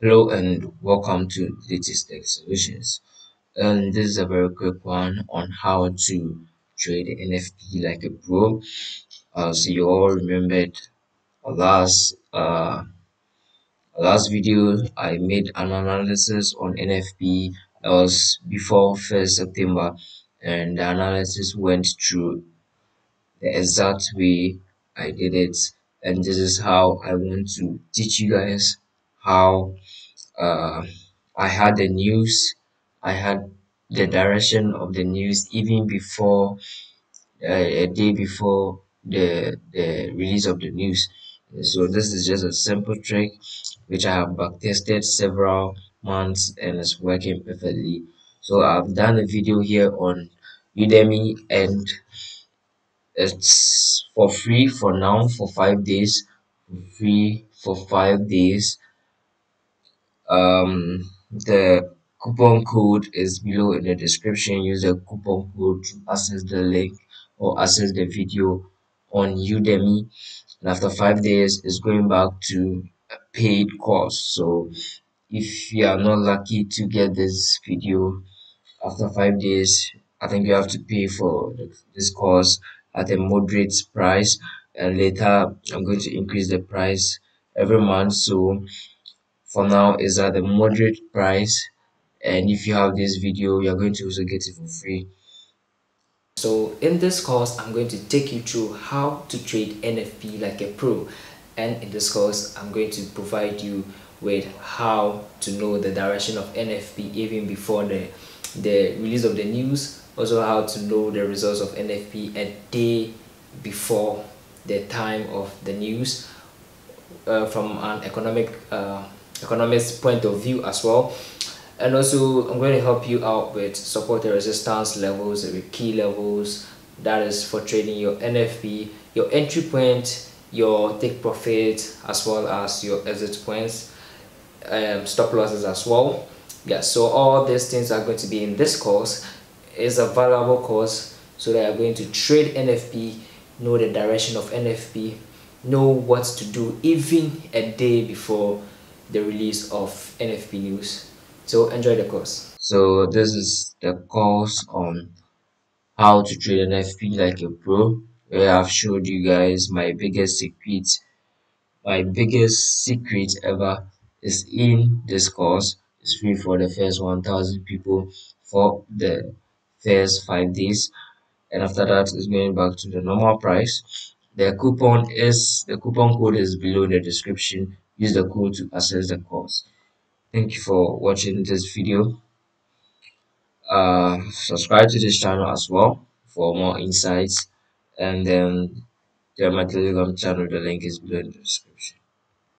Hello and welcome to latest tech solutions. And this is a very quick one on how to trade NFP like a pro. As you all remembered, last uh last video I made an analysis on NFP. That was before first September, and the analysis went through the exact way I did it, and this is how I want to teach you guys how uh, I had the news, I had the direction of the news even before uh, a day before the the release of the news. So this is just a simple trick which I have back tested several months and it's working perfectly. So I've done a video here on Udemy and it's for free for now for five days. Free for five days um the coupon code is below in the description. Use the coupon code to access the link or access the video on udemy. And after five days it's going back to a paid course. So if you are not lucky to get this video after five days i think you have to pay for this course at a moderate price. And later i'm going to increase the price every month. So for now is at a moderate price. And if you have this video you're going to also get it for free. So in this course i'm going to take you through how to trade nfp like a pro. And in this course i'm going to provide you with how to know the direction of nfp even before the the release of the news. Also how to know the results of nfp a day before the time of the news uh, from an economic uh, economist point of view as well. And also i'm going to help you out with support and resistance levels with key levels that is for trading your nfp your entry point your take profit as well as your exit points um, stop losses as well. Yeah so all these things are going to be in this course. It's a valuable course so that you're going to trade nfp know the direction of nfp know what to do even a day before the release of NFP news. So enjoy the course. So this is the course on how to trade NFP like a pro where I've showed you guys my biggest secret my biggest secret ever is in this course. It's free for the first 1000 people for the first five days. And after that it's going back to the normal price. The coupon is the coupon code is below in the description use the code to access the course. Thank you for watching this video. Uh subscribe to this channel as well for more insights. And then there my telegram channel the link is below in the description